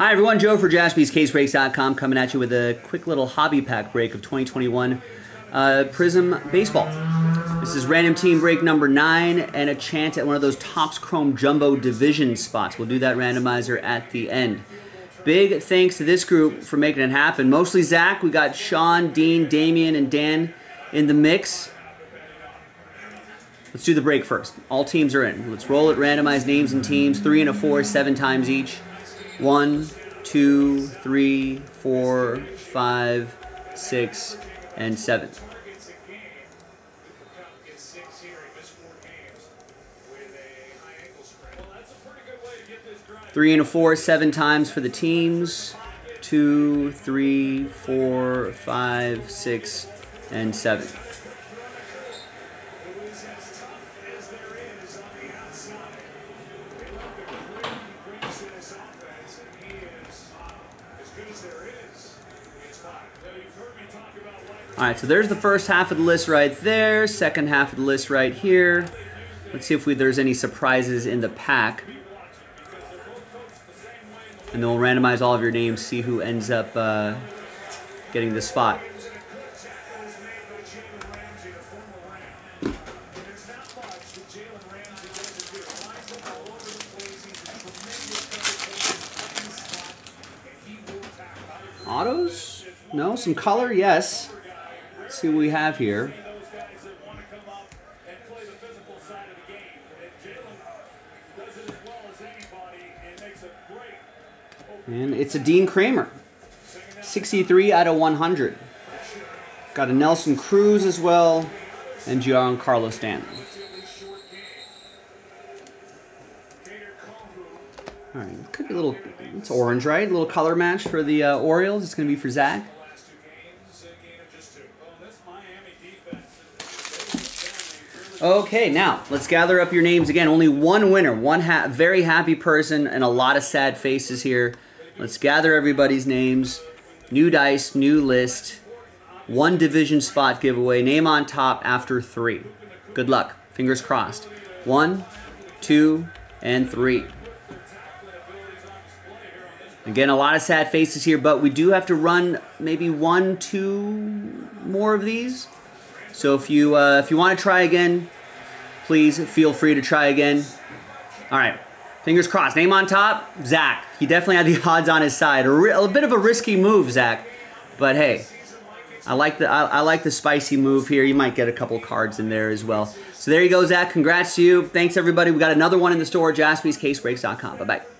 Hi everyone, Joe for jaspyscasebreaks.com coming at you with a quick little hobby pack break of 2021 uh, Prizm Baseball. This is random team break number nine and a chance at one of those Topps Chrome Jumbo division spots. We'll do that randomizer at the end. Big thanks to this group for making it happen. Mostly Zach. We got Sean, Dean, Damian, and Dan in the mix. Let's do the break first. All teams are in. Let's roll it, randomize names and teams. Three and a four, seven times each. One, two, three, four, five, six, and seven. Three and a four, seven times for the teams. Two, three, four, five, six, and seven. All right, so there's the first half of the list right there. Second half of the list right here. Let's see if we, there's any surprises in the pack. And then we'll randomize all of your names, see who ends up uh, getting the spot. Autos? No, some color, yes. Let's see what we have here. And it's a Dean Kremer. 63 out of 100. Got a Nelson Cruz as well, and Giancarlo Stanton. All right, could be a little, it's orange, right? A little color match for the uh, Orioles. It's going to be for Zach. Okay, now let's gather up your names again. Only one winner, one ha very happy person, and a lot of sad faces here. Let's gather everybody's names. New dice, new list. One division spot giveaway. Name on top after three. Good luck. Fingers crossed. One, two, and three. Again, a lot of sad faces here, but we do have to run maybe one, two more of these. So if you uh, if you want to try again, please feel free to try again. All right, fingers crossed. Name on top, Zach. He definitely had the odds on his side. A, a bit of a risky move, Zach, but hey, I like the I, I, like the spicy move here. You might get a couple cards in there as well. So there you go, Zach. Congrats to you. Thanks everybody. We got another one in the store. JaspysCaseBreaks.com. Bye bye.